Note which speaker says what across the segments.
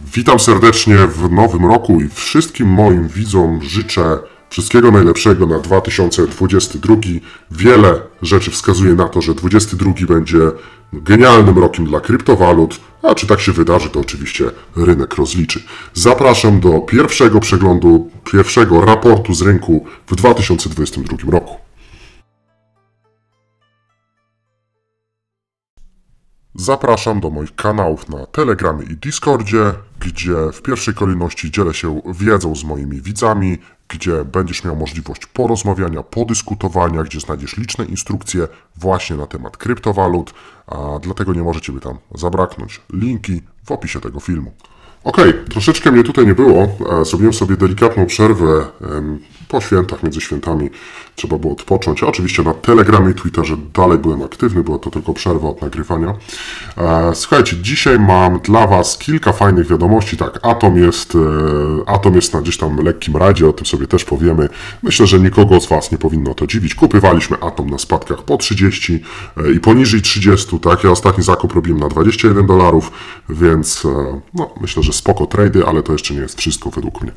Speaker 1: Witam serdecznie w nowym roku i wszystkim moim widzom życzę wszystkiego najlepszego na 2022. Wiele rzeczy wskazuje na to, że 2022 będzie genialnym rokiem dla kryptowalut, a czy tak się wydarzy, to oczywiście rynek rozliczy. Zapraszam do pierwszego przeglądu, pierwszego raportu z rynku w 2022 roku. Zapraszam do moich kanałów na Telegramie i Discordzie, gdzie w pierwszej kolejności dzielę się wiedzą z moimi widzami, gdzie będziesz miał możliwość porozmawiania, podyskutowania, gdzie znajdziesz liczne instrukcje właśnie na temat kryptowalut, a dlatego nie może Ciebie tam zabraknąć. Linki w opisie tego filmu. Okej, troszeczkę mnie tutaj nie było. E, Zrobiłem sobie delikatną przerwę po świętach, między świętami. Trzeba było odpocząć. Oczywiście na Telegramie i Twitterze dalej byłem aktywny, była to tylko przerwa od nagrywania. E, Słuchajcie, dzisiaj mam dla Was kilka fajnych wiadomości. Tak, Atom jest, e, Atom jest na gdzieś tam lekkim radzie, o tym sobie też powiemy. Myślę, że nikogo z Was nie powinno to dziwić. Kupywaliśmy Atom na spadkach po 30 e, i poniżej 30, tak? Ja ostatni zakup robiłem na 21 dolarów, więc no, myślę, że spoko trady, ale to jeszcze nie jest wszystko według mnie.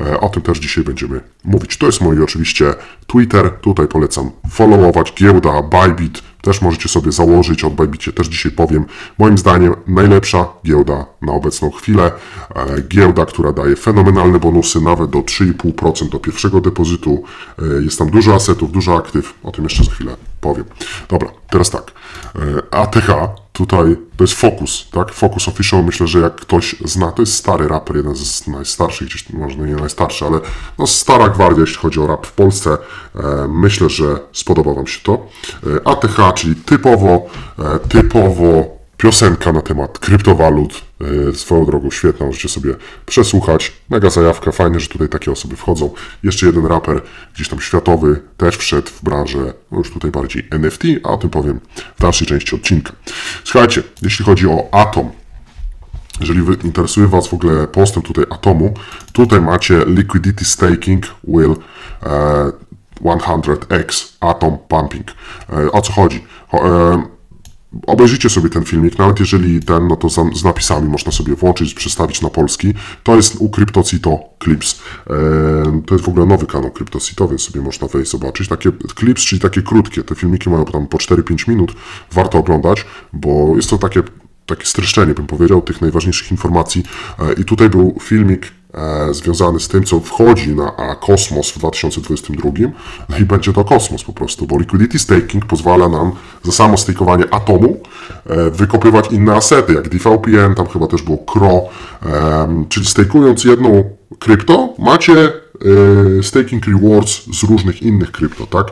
Speaker 1: E, O tym też dzisiaj będziemy mówić. To jest mój oczywiście Twitter. Tutaj polecam followować giełda Bybit. Też możecie sobie założyć od Bybicie, też dzisiaj powiem. Moim zdaniem najlepsza giełda na obecną chwilę. E, Giełda, która daje fenomenalne bonusy, nawet do 3,5% do pierwszego depozytu. E, Jest tam dużo asetów, dużo aktyw. O tym jeszcze za chwilę powiem. Dobra, teraz tak. E, ATH tutaj to jest Focus, tak? Focus Official, myślę, że jak ktoś zna, to jest stary raper, jeden z najstarszych, gdzieś może nie najstarszy, ale no stara gwardia, jeśli chodzi o rap w Polsce. E, myślę, że spodoba Wam się to. E, ATH, czyli typowo, typowo piosenka na temat kryptowalut. E, Swoją drogą świetna, możecie sobie przesłuchać. Mega zajawka, fajnie, że tutaj takie osoby wchodzą. Jeszcze jeden raper, gdzieś tam światowy, też wszedł w branżę, no już tutaj bardziej NFT, a o tym powiem w dalszej części odcinka. Słuchajcie, jeśli chodzi o Atom, jeżeli interesuje Was w ogóle postęp tutaj atomu, tutaj macie liquidity staking will e, 100x atom pumping. E, o co chodzi? Obejrzyjcie sobie ten filmik, nawet jeżeli ten, no to z napisami można sobie włączyć, przestawić na polski. To jest u CryptoCito Clips. E, to jest w ogóle nowy kanał CryptoCito, więc sobie można wejść zobaczyć. Takie clips, czyli takie krótkie. Te filmiki mają tam po 4-5 minut. Warto oglądać, bo jest to takie takie streszczenie, bym powiedział, tych najważniejszych informacji. E, I tutaj był filmik związany z tym, co wchodzi na kosmos w 2022. No i będzie to kosmos po prostu, bo liquidity staking pozwala nam za samo stakeowanie atomu e, wykopywać inne asety, jak DVPN, tam chyba też było CRO, em, czyli stakując jedną krypto, macie e, staking rewards z różnych innych krypto, tak?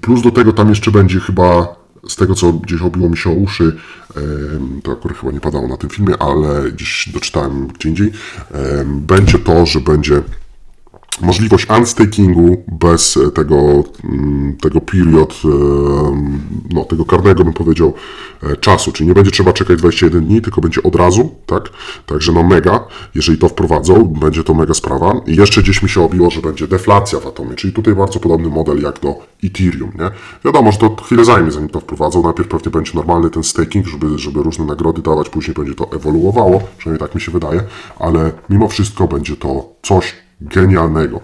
Speaker 1: Plus do tego tam jeszcze będzie chyba z tego, co gdzieś obiło mi się o uszy, to akurat chyba nie padało na tym filmie, ale gdzieś doczytałem gdzie indziej, będzie to, że będzie możliwość unstakingu bez e, tego, mm, tego period, em, no, tego karnego bym powiedział, e, czasu, czyli nie będzie trzeba czekać 21 dni, tylko będzie od razu, tak? Także no mega, jeżeli to wprowadzą, będzie to mega sprawa. I jeszcze gdzieś mi się obiło, że będzie deflacja w Atomie, czyli tutaj bardzo podobny model jak do Ethereum, nie? Wiadomo, że to chwilę zajmie, zanim to wprowadzą. Najpierw pewnie będzie normalny ten staking, żeby, żeby różne nagrody dawać, później będzie to ewoluowało, przynajmniej tak mi się wydaje, ale mimo wszystko będzie to coś genialnego.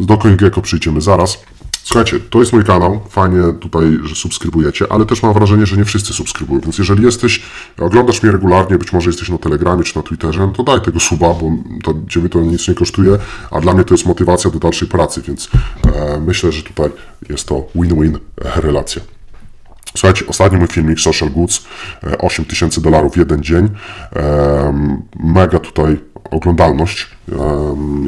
Speaker 1: Do CoinGecko przyjdziemy zaraz. Słuchajcie, to jest mój kanał. Fajnie tutaj, że subskrybujecie, ale też mam wrażenie, że nie wszyscy subskrybują. Więc jeżeli jesteś, oglądasz mnie regularnie, być może jesteś na Telegramie czy na Twitterze, no to daj tego suba, bo to, Ciebie to nic nie kosztuje, a dla mnie to jest motywacja do dalszej pracy, więc e, myślę, że tutaj jest to win-win e, relacja. Słuchajcie, ostatni mój filmik Social Goods, e, 8000 dolarów w jeden dzień. Mega tutaj oglądalność,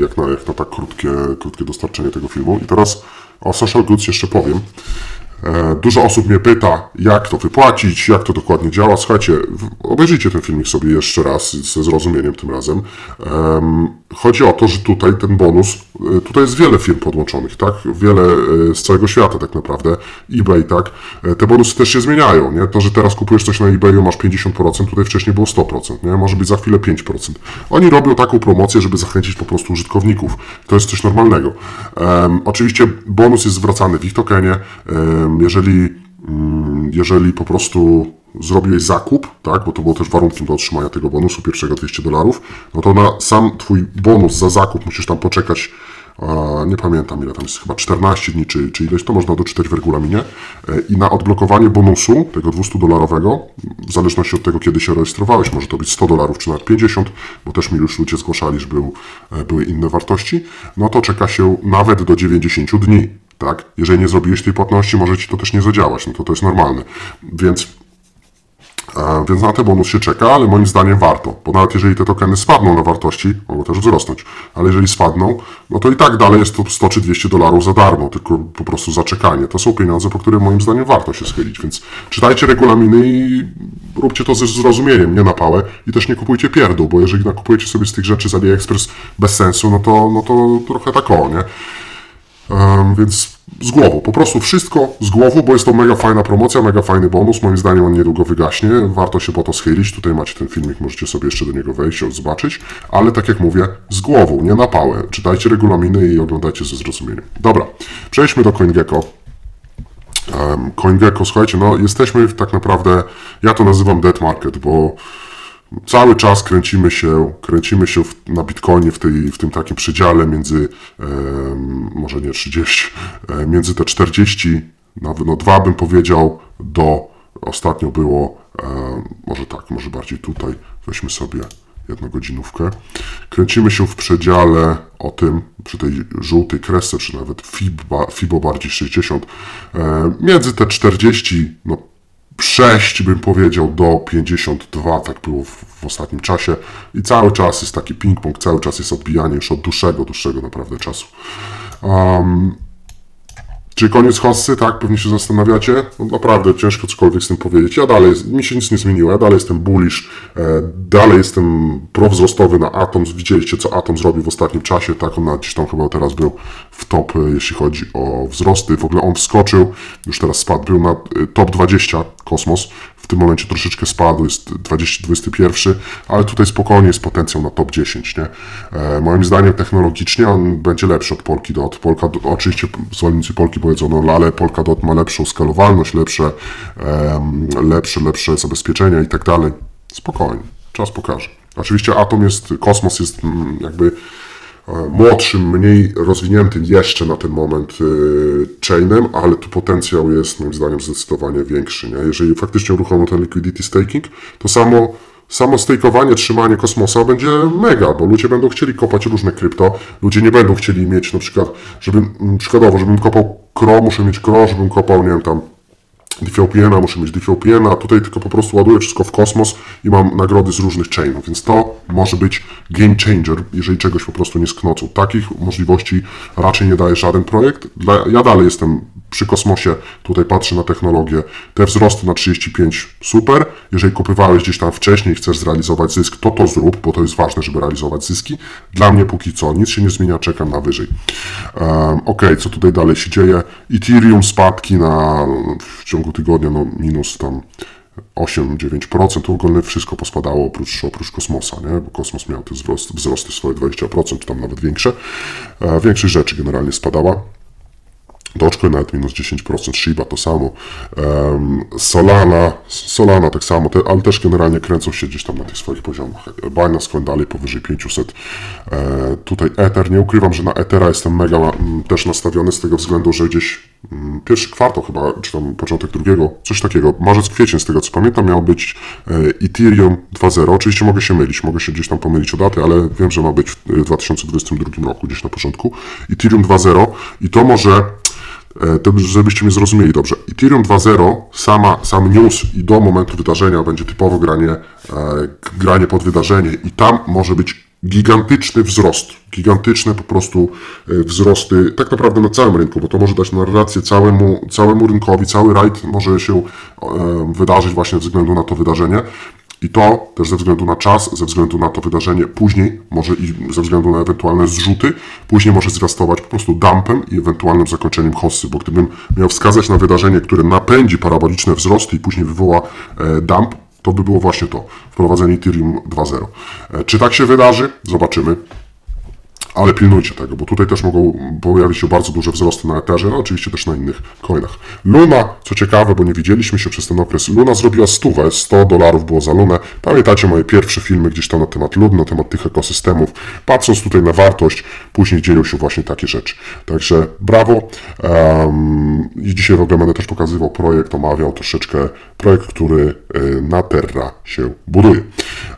Speaker 1: jak na, jak na tak krótkie, krótkie dostarczenie tego filmu. I teraz o Social Goods jeszcze powiem. E, Dużo osób mnie pyta, jak to wypłacić, jak to dokładnie działa. Słuchajcie, obejrzyjcie ten filmik sobie jeszcze raz ze zrozumieniem tym razem. Em, Chodzi o to, że tutaj ten bonus, e, tutaj jest wiele firm podłączonych, tak? Wiele e, z całego świata tak naprawdę, eBay, tak? Te bonusy też się zmieniają, nie? To, że teraz kupujesz coś na eBayu, masz 50%, tutaj wcześniej było 100%, nie? Może być za chwilę 5%. Oni robią taką promocję, żeby zachęcić po prostu użytkowników. To jest coś normalnego. Oczywiście bonus jest zwracany w ich tokenie. Jeżeli, mm, jeżeli po prostu zrobiłeś zakup, tak, bo to było też warunkiem do otrzymania tego bonusu pierwszego 200 dolarów, no to na sam twój bonus za zakup musisz tam poczekać nie pamiętam ile tam jest, chyba 14 dni czy, czy ileś, to można doczytać w regulaminie. E, I na odblokowanie bonusu, tego 200 dolarowego, w zależności od tego, kiedy się rejestrowałeś, może to być 100 dolarów czy nawet 50, bo też mi już ludzie zgłaszali, że był, e, były inne wartości, no to czeka się nawet do 90 dni. Tak? Jeżeli nie zrobiłeś tej płatności, może ci to też nie zadziałać, no to to jest normalne. Więc więc na ten bonus się czeka, ale moim zdaniem warto, bo nawet jeżeli te tokeny spadną na wartości, mogą też wzrosnąć, ale jeżeli spadną, no to i tak dalej jest to 100 czy 200 dolarów za darmo, tylko po prostu zaczekanie. To są pieniądze, po które moim zdaniem warto się schylić, więc czytajcie regulaminy i róbcie to ze zrozumieniem, nie na pałę i też nie kupujcie pierdół, bo jeżeli nakupujecie sobie z tych rzeczy z AliExpress bez sensu, no to, no to trochę tak o, nie? Um, więc z głową, po prostu wszystko z głową, bo jest to mega fajna promocja, mega fajny bonus. Moim zdaniem on niedługo wygaśnie. Warto się po to schylić. Tutaj macie ten filmik, możecie sobie jeszcze do niego wejść, zobaczyć. Ale tak jak mówię, z głową, nie na pałę. Czytajcie regulaminy i oglądajcie ze zrozumieniem. Dobra, przejdźmy do CoinGecko. Um, CoinGecko, słuchajcie, no jesteśmy tak naprawdę, ja to nazywam dead market, bo cały czas kręcimy się, kręcimy się w, na Bitcoinie w, tej, w tym takim przedziale między, e, może nie 30, e, między te 40, nawet no dwa bym powiedział, do ostatnio było, e, może tak, może bardziej tutaj, weźmy sobie jedną godzinówkę. Kręcimy się w przedziale o tym, przy tej żółtej kresce, czy nawet FIBO, FIBO bardziej 60, e, między te 40, no 6 bym powiedział do 52, tak było w, w, ostatnim czasie i cały czas jest taki ping-pong, cały czas jest odbijanie już od dłuższego, dłuższego naprawdę czasu. Um, czy koniec hossy? Tak, pewnie się zastanawiacie. No, naprawdę ciężko cokolwiek z tym powiedzieć. Ja dalej, mi się nic nie zmieniło. Ja dalej jestem bullish, e, dalej jestem prowzrostowy na Atom. Widzieliście, co Atom zrobił w ostatnim czasie. Tak, on gdzieś tam chyba teraz był w top, e, jeśli chodzi o wzrosty. W ogóle on wskoczył, już teraz spadł, był na e, top 20 Kosmos. W tym momencie troszeczkę spadł, jest 20, 21, ale tutaj spokojnie jest potencjał na top 10. Nie? E, moim zdaniem technologicznie on będzie lepszy od Polkadot. Polkadot oczywiście zwolennicy Polki powiedzą, no ale Polkadot ma lepszą skalowalność, lepsze, um, lepsze, lepsze zabezpieczenia i tak dalej. Spokojnie, czas pokaże. Oczywiście Atom jest, Kosmos jest mm, jakby E, młodszym, mniej rozwiniętym jeszcze na ten moment e, chainem, ale tu potencjał jest moim zdaniem zdecydowanie większy. Nie? Jeżeli faktycznie uruchomią ten liquidity staking, to samo samo stakeowanie, trzymanie kosmosa będzie mega, bo ludzie będą chcieli kopać różne krypto, ludzie nie będą chcieli mieć na przykład, żebym, przykładowo, żebym kopał KRO, muszę mieć KRO, żebym kopał, nie wiem, tam DVPN-a, muszę mieć DVPN-a, a tutaj tylko po prostu ładuję wszystko w kosmos i mam nagrody z różnych chainów, więc to może być game changer, jeżeli czegoś po prostu nie sknocą. Takich możliwości raczej nie daje żaden projekt. Ja dalej jestem przy kosmosie, tutaj patrzę na technologię, te wzrosty na 35 super, jeżeli kupywałeś gdzieś tam wcześniej chcesz zrealizować zysk, to to zrób, bo to jest ważne, żeby realizować zyski. Dla mnie póki co nic się nie zmienia, czekam na wyżej. Um, ok, co tutaj dalej się dzieje? Ethereum spadki na w ciągu tygodnia, no minus tam 8-9%, to ogólnie wszystko pospadało oprócz, oprócz kosmosa, nie? bo kosmos miał te wzrosty, wzrosty swoje 20%, czy tam nawet większe. E, większość rzeczy generalnie spadała. Dogecoin nawet minus 10%, Shiba to samo, um, Solana, Solana tak samo, te, ale też generalnie kręcą się gdzieś tam na tych swoich poziomach. Binance Coin dalej powyżej 500. E, tutaj Ether, nie ukrywam, że na Ethera jestem mega mm, też nastawiony z tego względu, że gdzieś pierwszy kwartał chyba, czy tam początek drugiego, coś takiego, marzec, kwiecień z tego co pamiętam miał być e, Ethereum 2.0, oczywiście mogę się mylić, mogę się gdzieś tam pomylić o datę, ale wiem, że ma być w 2022 roku gdzieś na początku. Ethereum 2.0 i to może E, to żebyście mnie zrozumieli dobrze. Ethereum 2.0, sama, sam news i do momentu wydarzenia będzie typowo granie, e, granie pod wydarzenie i tam może być gigantyczny wzrost, gigantyczne po prostu e, wzrosty, tak naprawdę na całym rynku, bo to może dać narrację całemu, całemu rynkowi, cały rajd może się wydarzyć właśnie ze względu na to wydarzenie. I to też ze względu na czas, ze względu na to wydarzenie później, może i ze względu na ewentualne zrzuty, później może zwiastować po prostu dumpem i ewentualnym zakończeniem hossy, bo gdybym miał wskazać na wydarzenie, które napędzi paraboliczne wzrosty i później wywoła e, dump, to by było właśnie to, wprowadzenie Ethereum 2.0. E, czy tak się wydarzy? Zobaczymy. Ale pilnujcie tego, bo tutaj też mogą pojawić się bardzo duże wzrosty na Etherze, no oczywiście też na innych coinach. Luna, co ciekawe, bo nie widzieliśmy się przez ten okres, Luna zrobiła stówę, 100 dolarów było za Lunę. Pamiętacie moje pierwsze filmy gdzieś tam na temat Lun, na temat tych ekosystemów. Patrząc tutaj na wartość, później dzieją się właśnie takie rzeczy. Także brawo. Um, I dzisiaj w ogóle będę też pokazywał projekt, omawiał troszeczkę projekt, który e, na Terra się buduje.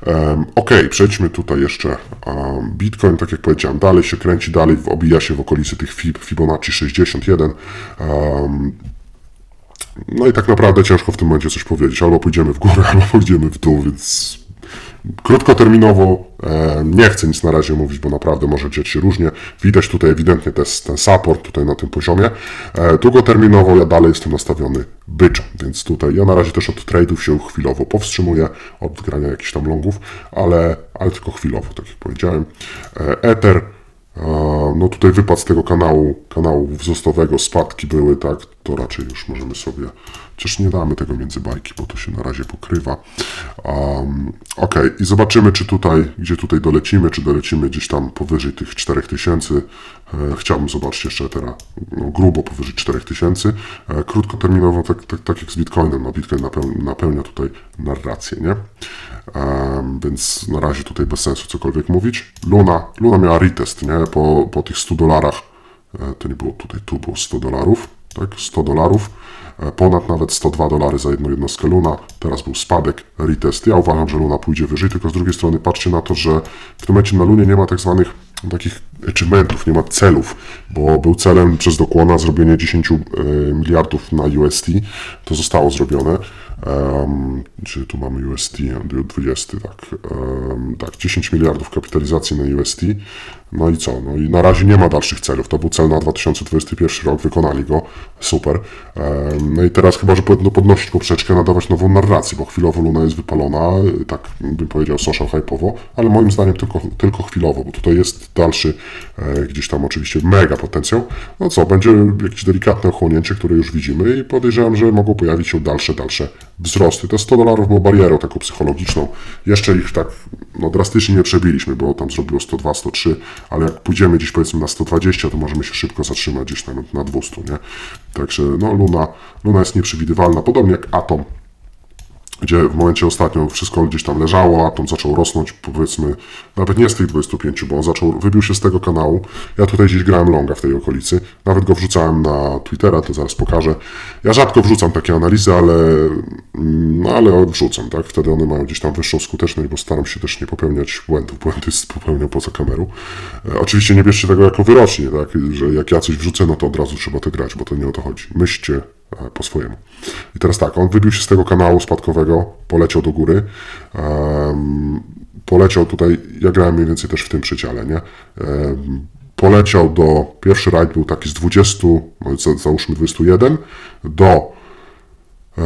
Speaker 1: Um, ok, przejdźmy tutaj jeszcze. Um, Bitcoin, tak jak powiedziałem, dalej się kręci, dalej obija się w okolicy tych Fibonacci 61. Um, no i tak naprawdę ciężko w tym momencie coś powiedzieć. Albo pójdziemy w górę, albo pójdziemy w dół, więc Krótkoterminowo e, nie chcę nic na razie mówić, bo naprawdę może dziać się różnie. Widać tutaj ewidentnie ten, ten support tutaj na tym poziomie. E, długoterminowo ja dalej jestem nastawiony bycza, więc tutaj ja na razie też od trade'ów się chwilowo powstrzymuję, od grania jakichś tam longów, ale, ale tylko chwilowo, tak jak powiedziałem. E, Ether no tutaj wypad z tego kanału, kanału wzrostowego, spadki były, tak, to raczej już możemy sobie, chociaż nie damy tego między bajki, bo to się na razie pokrywa. Um, ok, i zobaczymy, czy tutaj, gdzie tutaj dolecimy, czy dolecimy gdzieś tam powyżej tych 4000. E, chciałbym zobaczyć jeszcze teraz no, grubo powyżej 4000. E, krótkoterminowo, tak, tak, tak jak z Bitcoinem, no Bitcoin napełnia, tutaj narrację, nie? Więc na razie tutaj bez sensu cokolwiek mówić. Luna, Luna miała retest, nie? Po, po tych 100 dolarach, e, to nie było tutaj, tu było 100 dolarów, tak? 100 dolarów, e, ponad nawet 102 dolary za jedną jednostkę Luna, teraz był spadek, retest. Ja uważam, że Luna pójdzie wyżej, tylko z drugiej strony patrzcie na to, że w tym momencie na Lunie nie ma tak zwanych takich achievementów, nie ma celów, bo był celem przez dokłona zrobienie 10 e, miliardów na UST, to zostało zrobione. Um, czy tu mamy UST, 20, tak, um, tak, 10 miliardów kapitalizacji na UST. No i co? No i na razie nie ma dalszych celów. To był cel na 2021 rok, wykonali go, super. Um, no i teraz chyba, że powinno podnosić poprzeczkę, nadawać nową narrację, bo chwilowo Luna jest wypalona, tak bym powiedział social hype'owo, ale moim zdaniem tylko, tylko chwilowo, bo tutaj jest dalszy gdzieś tam oczywiście mega potencjał. No co, będzie jakieś delikatne ochłonięcie, które już widzimy i podejrzewam, że mogą pojawić się dalsze, dalsze wzrosty. Te 100 dolarów było barierą taką psychologiczną. Jeszcze ich tak no, drastycznie nie przebiliśmy, bo tam zrobiło 102, 103, ale jak pójdziemy gdzieś powiedzmy na 120, to możemy się szybko zatrzymać gdzieś na, na 200, nie? Także no Luna, Luna jest nieprzewidywalna, podobnie jak Atom gdzie w momencie ostatnio wszystko gdzieś tam leżało, atom zaczął rosnąć, powiedzmy, nawet nie z tych 25, bo on zaczął, wybił się z tego kanału. Ja tutaj gdzieś grałem longa w tej okolicy, nawet go wrzucałem na Twittera, to zaraz pokażę. Ja rzadko wrzucam takie analizy, ale, mm, no, ale wrzucam, tak? Wtedy one mają gdzieś tam wyższą skuteczność, bo staram się też nie popełniać błędów. Błędy popełniam poza kamerą. E, oczywiście nie bierzcie tego jako wyrocznie, tak? Że jak ja coś wrzucę, no to od razu trzeba to grać, bo to nie o to chodzi. Myślcie po swojemu. I teraz tak, on wybił się z tego kanału spadkowego, poleciał do góry. Um, poleciał tutaj, ja grałem mniej więcej też w tym przedziale, nie? Um, poleciał do, pierwszy rajd był taki z 20, no załóżmy 21, do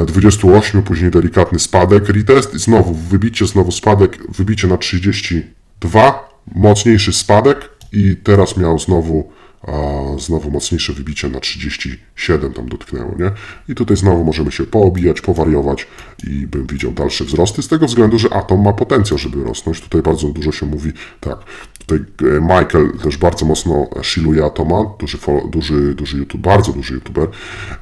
Speaker 1: 28, e, później delikatny spadek, retest i znowu wybicie, znowu spadek, wybicie na 32, mocniejszy spadek i teraz miał znowu a znowu mocniejsze wybicie na 37 tam dotknęło, nie? I tutaj znowu możemy się poobijać, powariować i bym widział dalsze wzrosty, z tego względu, że atom ma potencjał, żeby rosnąć. Tutaj bardzo dużo się mówi, tak, tutaj e, Michael też bardzo mocno shilluje atoma, duży, duży, duży YouTube, bardzo duży YouTuber.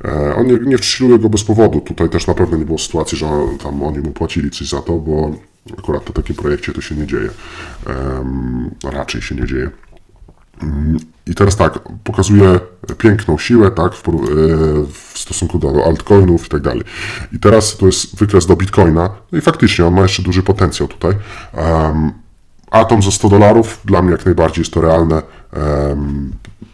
Speaker 1: E, on nie, nie shilluje go bez powodu, tutaj też na pewno nie było sytuacji, że tam oni mu płacili coś za to, bo akurat na takim projekcie to się nie dzieje. Raczej się nie dzieje. I teraz tak, pokazuje piękną siłę, tak, w, e, w, stosunku do altcoinów i tak dalej. I teraz to jest wykres do bitcoina, no i faktycznie on ma jeszcze duży potencjał tutaj. Um, atom za 100 dolarów, dla mnie jak najbardziej jest to realne. Um,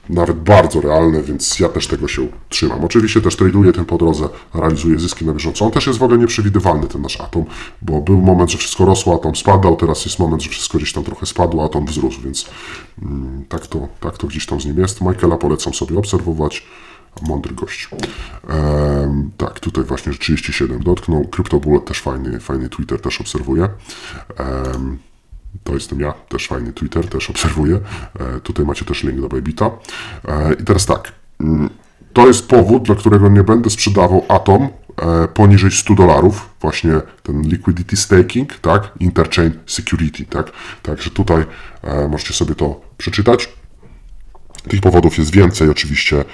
Speaker 1: nawet bardzo realne, więc ja też tego się trzymam. Oczywiście też traduję ten po drodze, realizuję zyski na bieżąco. On też jest w ogóle nieprzewidywalny, ten nasz atom, bo był moment, że wszystko rosło, atom spadał, teraz jest moment, że wszystko gdzieś tam trochę spadło, atom wzrósł, więc mm, tak, to, tak to gdzieś tam z nim jest. Michaela polecam sobie obserwować. Mądry gość. Ehm, tak, tutaj właśnie 37 dotknął. CryptoBullet też fajny, fajny Twitter też obserwuję. Ehm, to jestem ja, też fajny Twitter, też obserwuję. E, tutaj macie też link do Bybita. E, I teraz tak, mm, to jest powód, dla którego nie będę sprzedawał Atom e, poniżej 100 dolarów, właśnie ten liquidity staking, tak, interchain security, tak, także tutaj możecie sobie to przeczytać. Tych powodów jest więcej, oczywiście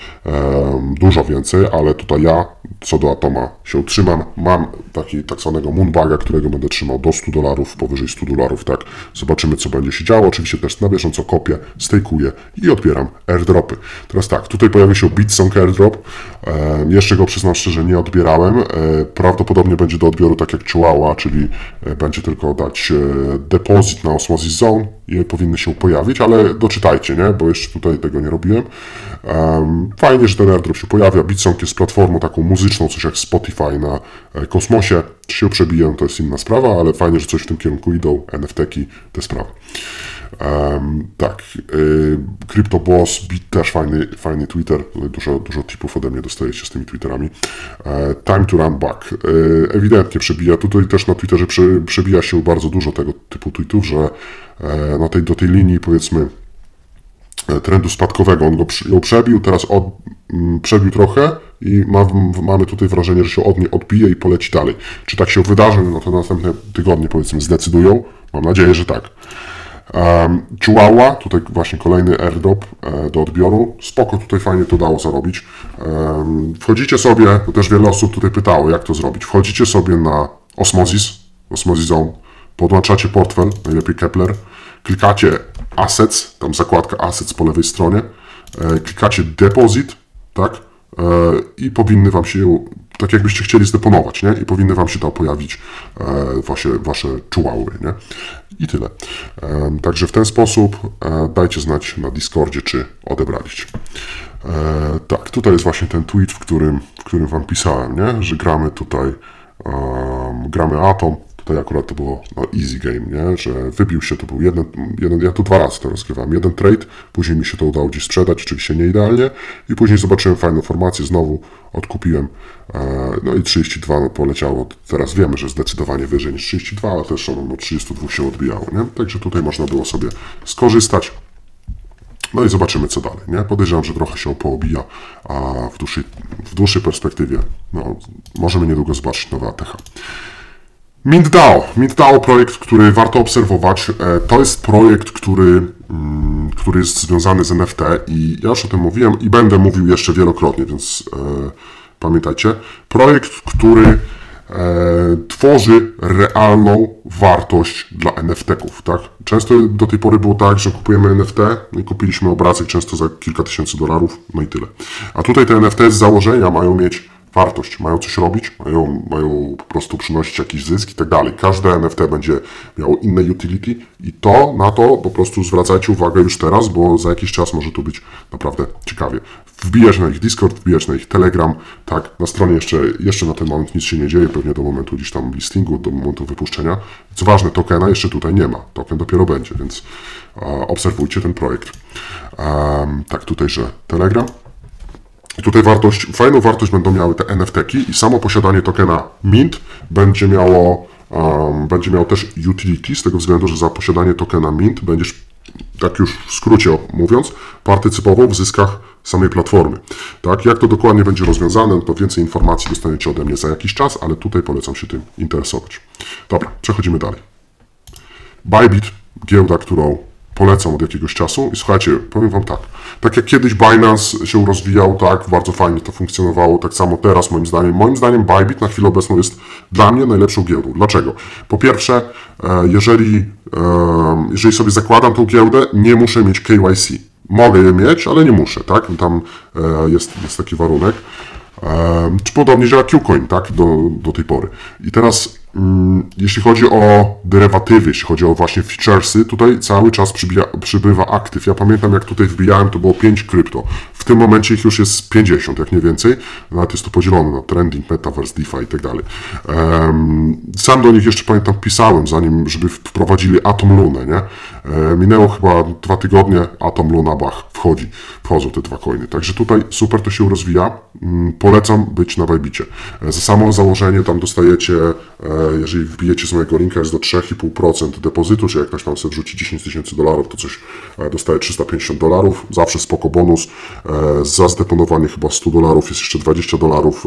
Speaker 1: dużo więcej, ale tutaj ja co do Atoma się utrzymam. Mam taki tak zwanego moonbaga, którego będę trzymał do 100 dolarów, powyżej 100 dolarów, tak. Zobaczymy, co będzie się działo. Oczywiście też na bieżąco kopię, stejkuję i odbieram airdropy. Teraz tak, tutaj pojawił się BitSong airdrop. E, jeszcze go przyznam szczerze, nie odbierałem. E, prawdopodobnie będzie do odbioru tak jak Chihuahua, czyli e, będzie tylko dać e, depozyt na Osmosis Zone i powinny się pojawić, ale doczytajcie, nie? Bo jeszcze tutaj tego nie robiłem. Fajnie, że ten airdrop się pojawia. BitSong jest platformą taką muzyczną, coś jak Spotify na e, kosmosie. Czy się przebiją, to jest inna sprawa, ale fajnie, że coś w tym kierunku idą, NFT-ki, te sprawy. Um, tak, y, CryptoBoss, Bit też fajny, fajny Twitter, dużo, dużo tipów ode mnie dostajecie z tymi Twitterami. E, time to run back, e, ewidentnie przebija, tutaj też na Twitterze prze, przebija się bardzo dużo tego typu tweetów, że e, na tej, do tej linii powiedzmy E, trendu spadkowego. On go ją przebił, teraz od, mm, przebił trochę i ma, mamy tutaj wrażenie, że się od niej odbije i poleci dalej. Czy tak się wydarzy, no to następne tygodnie powiedzmy zdecydują. Mam nadzieję, że tak. Um, Chihuahua, tutaj właśnie kolejny airdrop e, do odbioru. Spoko, tutaj fajnie to dało zarobić. Um, wchodzicie sobie, też wiele osób tutaj pytało, jak to zrobić. Wchodzicie sobie na Osmosis, Osmosis Zone, podłączacie portfel, najlepiej Kepler, klikacie Assets, tam zakładka Assets po lewej stronie, e, klikacie Deposit, tak, i powinny Wam się, tak jakbyście chcieli zdeponować, nie, i powinny Wam się tam pojawić e, wasze, wasze czułały, nie, i tyle. Także w ten sposób dajcie znać na Discordzie, czy odebraliście. Tak, tutaj jest właśnie ten tweet, w którym, w którym Wam pisałem, nie, że gramy tutaj, gramy Atom, Tutaj akurat to było no, easy game, nie? że wybił się, to był jeden, jeden, ja tu dwa razy to rozgrywałem, jeden trade, później mi się to udało gdzieś sprzedać, oczywiście nie idealnie i później zobaczyłem fajną formację, znowu odkupiłem, e, no i 32 no, poleciało, teraz wiemy, że zdecydowanie wyżej niż 32, ale też no, 32 się odbijało, nie? także tutaj można było sobie skorzystać. No i zobaczymy, co dalej. Nie? Podejrzewam, że trochę się poobija, a w dłuższej, w dłuższej perspektywie no, możemy niedługo zobaczyć nowe ATH. MintDAO. MintDAO projekt, który warto obserwować. E, to jest projekt, który, mm, który jest związany z NFT i ja już o tym mówiłem i będę mówił jeszcze wielokrotnie, więc e, pamiętajcie. Projekt, który e, tworzy realną wartość dla NFT-ków. Tak? Często do tej pory było tak, że kupujemy NFT i kupiliśmy obrazek często za kilka tysięcy dolarów, no i tyle. A tutaj te NFT z założenia mają mieć wartość, mają coś robić, mają, mają po prostu przynosić jakiś zysk i tak dalej. Każde NFT będzie miało inne utility i to na to po prostu zwracajcie uwagę już teraz, bo za jakiś czas może tu być naprawdę ciekawie. Wbijać na ich Discord, wbijać na ich Telegram, tak, na stronie jeszcze, jeszcze na ten moment nic się nie dzieje, pewnie do momentu gdzieś tam listingu, do momentu wypuszczenia. Co ważne, tokena jeszcze tutaj nie ma, token dopiero będzie, więc obserwujcie ten projekt. Tak, tutaj, że Telegram, i tutaj wartość, fajną wartość będą miały te NFT-ki i samo posiadanie tokena Mint będzie miało, um, będzie miało też utility, z tego względu, że za posiadanie tokena Mint będziesz, tak już w skrócie mówiąc, partycypował w zyskach samej platformy. Tak, jak to dokładnie będzie rozwiązane, to więcej informacji dostaniecie ode mnie za jakiś czas, ale tutaj polecam się tym interesować. Dobra, przechodzimy dalej. Bybit, giełda, którą polecam od jakiegoś czasu i słuchajcie, powiem Wam tak, tak jak kiedyś Binance się rozwijał, tak, bardzo fajnie to funkcjonowało, tak samo teraz moim zdaniem, moim zdaniem Bybit na chwilę obecną jest dla mnie najlepszą giełdą. Dlaczego? Po pierwsze, e, jeżeli, e, jeżeli sobie zakładam tą giełdę, nie muszę mieć KYC. Mogę je mieć, ale nie muszę, tak? Tam e, jest, jest taki warunek. Czy podobnie działa Qcoin, tak? Do, do tej pory. I teraz jeśli chodzi o derywatywy, jeśli chodzi o właśnie featuresy, tutaj cały czas przybija, przybywa aktyw. Ja pamiętam, jak tutaj wbijałem, to było 5 krypto. W tym momencie ich już jest 50, jak nie więcej. Nawet jest to podzielone na trending, metaverse, DeFi i tak dalej. Sam do nich jeszcze pamiętam pisałem, zanim, żeby wprowadzili Atom Lunę, nie? E, minęło chyba dwa tygodnie, Atom Luna, bach, wchodzi, wchodzą te dwa coiny. Także tutaj super to się rozwija. Mm, polecam być na Bajbicie. E, za samo założenie tam dostajecie e, jeżeli wbijecie z mojego linka, jest do 3,5% depozytu, czyli jak ktoś tam sobie wrzuci 10 tysięcy dolarów, to coś e, dostaje 350 dolarów, zawsze spoko bonus, e, za zdeponowanie chyba 100 dolarów jest jeszcze 20 dolarów,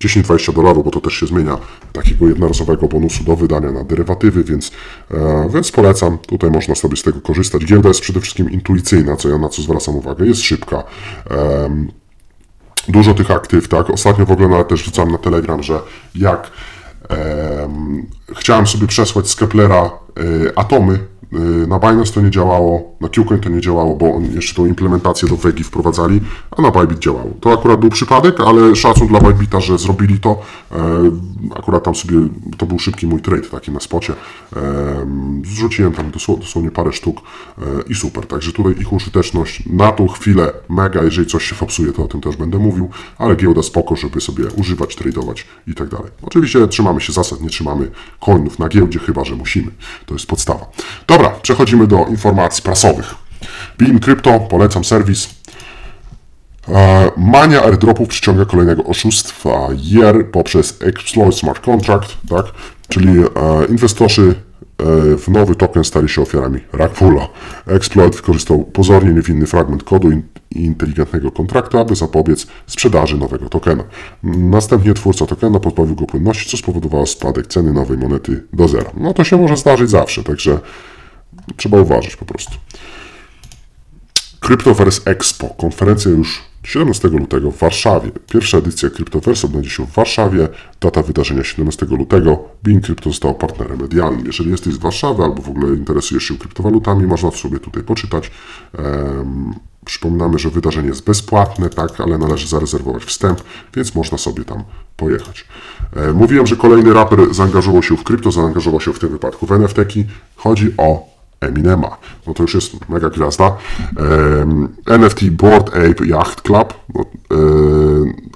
Speaker 1: 10-20 dolarów, bo to też się zmienia, takiego jednorazowego bonusu do wydania na derywatywy, więc, więc polecam, tutaj można sobie z tego korzystać. Giełda jest przede wszystkim intuicyjna, co ja na co zwracam uwagę, jest szybka, dużo tych aktyw, tak? Ostatnio w ogóle nawet też rzucam na Telegram, że jak chciałem sobie przesłać z Keplera atomy Y, na Binance to nie działało, na KuCoin to nie działało, bo oni jeszcze tą implementację do Wegi wprowadzali, a na Bybit działało. To akurat był przypadek, ale szacun dla Bybita, że zrobili to. E, akurat tam sobie, to był szybki mój trade taki na spocie. E, zrzuciłem tam dosłownie parę sztuk e, i super. Także tutaj ich użyteczność na tą chwilę mega, jeżeli coś się fapsuje, to o tym też będę mówił, ale giełda spoko, żeby sobie używać, tradeować i tak dalej. Oczywiście trzymamy się zasad, nie trzymamy coinów na giełdzie, chyba że musimy. To jest podstawa. Dobra, przechodzimy do informacji prasowych. Beam Crypto, polecam serwis. E, mania airdropów przyciąga kolejnego oszustwa Year poprzez Exploit Smart Contract, tak? czyli e, inwestorzy w nowy token stali się ofiarami Rackfulla. Exploit wykorzystał pozornie niewinny fragment kodu inteligentnego kontraktu, aby zapobiec sprzedaży nowego tokena. Następnie twórca tokena pozbawił go płynności, co spowodowało spadek ceny nowej monety do zera. No to się może zdarzyć zawsze, także Trzeba uważać po prostu. Cryptoverse Expo, konferencja już 17 lutego w Warszawie. Pierwsza edycja Cryptoverse odbędzie się w Warszawie. Data wydarzenia 17 lutego. Bean Crypto został partnerem medialnym. Jeżeli jesteś z Warszawy albo w ogóle interesujesz się kryptowalutami, można sobie tutaj poczytać. Um, Przypominamy, że wydarzenie jest bezpłatne, tak, ale należy zarezerwować wstęp, więc można sobie tam pojechać. E, mówiłem, że kolejny raper zaangażował się w krypto, zaangażował się w tym wypadku w NFT-ki. Chodzi o Eminema. No to już jest mega gwiazda. NFT Board Ape Yacht Club. No,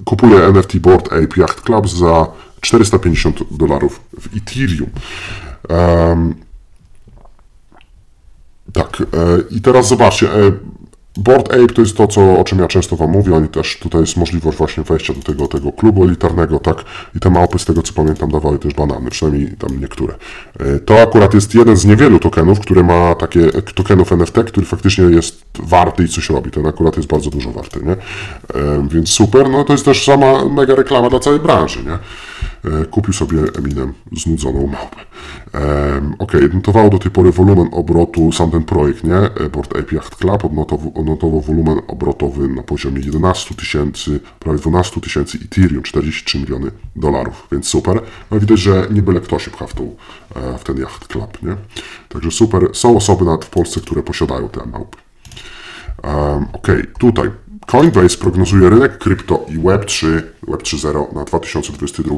Speaker 1: kupuję NFT Board Ape Yacht Club za 450 dolarów w Ethereum. tak, e, i teraz zobaczcie, e, Board Ape to jest to, co, o czym ja często Wam mówię. Oni też, tutaj jest możliwość właśnie wejścia do tego, tego klubu elitarnego, tak? I te małpy, z tego co pamiętam, dawały też banany, przynajmniej tam niektóre. E, to akurat jest jeden z niewielu tokenów, który ma takie tokenów NFT, który faktycznie jest warty i coś robi. Ten akurat jest bardzo dużo warty, nie? E, więc super. No to jest też sama mega reklama dla całej branży, nie? E, kupił sobie Eminem znudzoną małpę. Ok, notowało do tej pory wolumen obrotu sam ten projekt, nie? Board Ape Yacht Club odnotował, odnotował wolumen obrotowy na poziomie 11 tysięcy, prawie 12 tysięcy Ethereum, 43 miliony dolarów, więc super. No widać, że nie byle kto się pcha w, tą, e, w ten Yacht Club, nie? Także super. Są osoby nawet w Polsce, które posiadają te małpy. Um, ok, tutaj Coinbase prognozuje rynek krypto i Web3, Web 3.0 na 2022.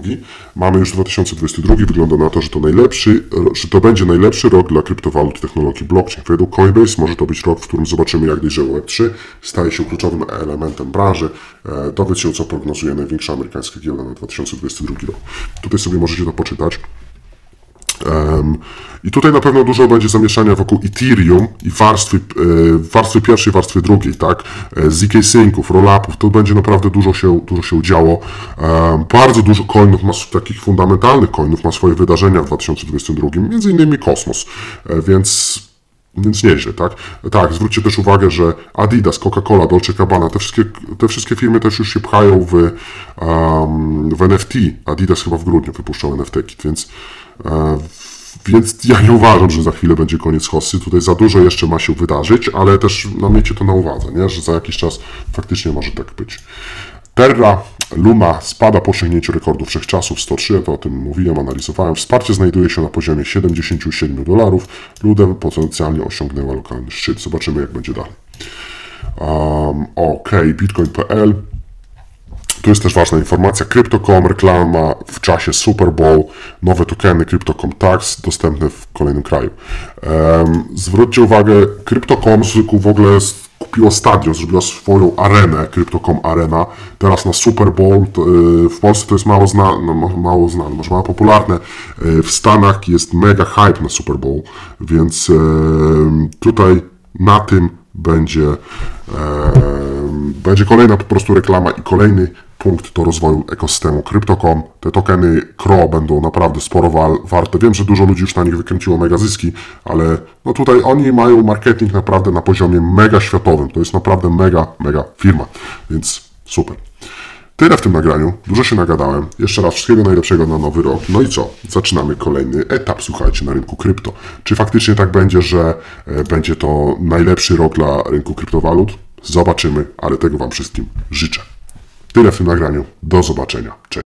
Speaker 1: Mamy już 2022, wygląda na to, że to najlepszy, że to będzie najlepszy rok dla kryptowalut i technologii blockchain. Według Coinbase może to być rok, w którym zobaczymy jak dojrzewa Web3 staje się kluczowym elementem branży. E, dowiedz się, co prognozuje największa amerykańska giełda na 2022 rok. Tutaj sobie możecie to poczytać. I tutaj na pewno dużo będzie zamieszania wokół Ethereum i warstwy, e, warstwy pierwszej, warstwy drugiej, tak? E, ZK Synków, rollupów, to będzie naprawdę dużo się, dużo się działo. Bardzo dużo coinów, ma, takich fundamentalnych coinów ma swoje wydarzenia w 2022, między innymi Kosmos, e, więc więc nieźle, tak? Tak, zwróćcie też uwagę, że Adidas, Coca-Cola, Dolce Gabbana, te wszystkie, te wszystkie firmy też już się pchają w, um, w NFT. Adidas chyba w grudniu wypuszczał NFT, więc E, więc ja nie uważam, że za chwilę będzie koniec hossy. Tutaj za dużo jeszcze ma się wydarzyć, ale też no, miejcie to na uwadze, nie? że za jakiś czas faktycznie może tak być. Terra Luna spada po osiągnięciu rekordu wszechczasów 103, ja to o tym mówiłem, analizowałem. Wsparcie znajduje się na poziomie 77 dolarów. Ludem potencjalnie osiągnęła lokalny szczyt. Zobaczymy, jak będzie dalej. Um, ok, bitcoin.pl tu jest też ważna informacja. Crypto.com reklama w czasie Super Bowl, nowe tokeny Crypto.com Tax dostępne w kolejnym kraju. Um, zwróćcie uwagę, Crypto.com w ogóle kupiło stadion, zrobiła swoją arenę, Crypto.com Arena. Teraz na Super Bowl to, y, w Polsce to jest mało znane, no, mało znane, może mało popularne. Y, w Stanach jest mega hype na Super Bowl, więc tutaj na tym będzie będzie kolejna po prostu reklama i kolejny punkt do rozwoju ekosystemu Crypto.com. Te tokeny CRO będą naprawdę sporo wa- warte. Wiem, że dużo ludzi już na nich wykręciło mega zyski, ale no tutaj oni mają marketing naprawdę na poziomie mega światowym. To jest naprawdę mega, mega firma, więc super. Tyle w tym nagraniu. Dużo się nagadałem. Jeszcze raz wszystkiego najlepszego na nowy rok. No i co? Zaczynamy kolejny etap, słuchajcie, na rynku krypto. Czy faktycznie tak będzie, że e, będzie to najlepszy rok dla rynku kryptowalut? Zobaczymy, ale tego Wam wszystkim życzę. Tyle w tym nagraniu. Do zobaczenia. Cześć.